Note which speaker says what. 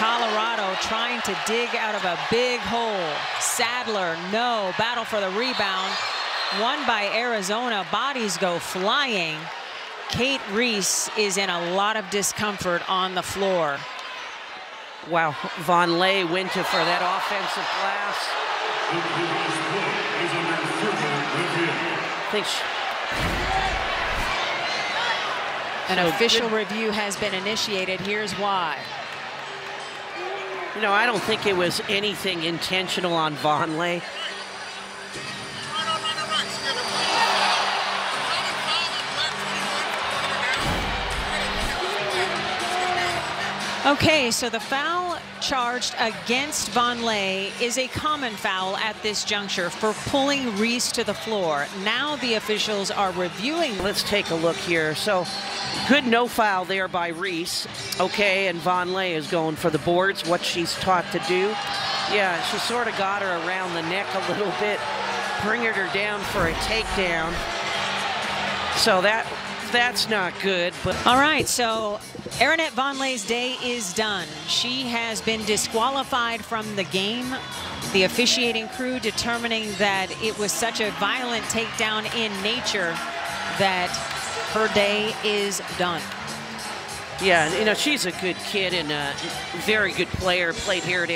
Speaker 1: Colorado trying to dig out of a big hole. Sadler, no. Battle for the rebound. Won by Arizona. Bodies go flying. Cate Reese is in a lot of discomfort on the floor.
Speaker 2: Wow, Vonleh went to for that offensive glass. I think
Speaker 1: An
Speaker 2: So
Speaker 1: official
Speaker 2: good-
Speaker 1: review has been initiated. Here's why.
Speaker 2: You know, I don't think it was anything intentional on Vonleh.
Speaker 1: Okay, so the foul charged against Vonleh is a common foul at this juncture for pulling Reese to the floor. Now the officials are reviewing.
Speaker 2: Let's take a look here. So, good no foul there by Reese. Okay, and Vonleh is going for the boards, what she's taught to do. Yeah, she sort of got her around the neck a little bit, bringing her down for a takedown. So that that's not good, but
Speaker 1: All right, so Aaronette Vonleh's day is done. She has been disqualified from the game. The officiating crew determining that it was such a violent takedown in nature that her day is done.
Speaker 2: yeah, you know, she's a good kid and a very good player, played here at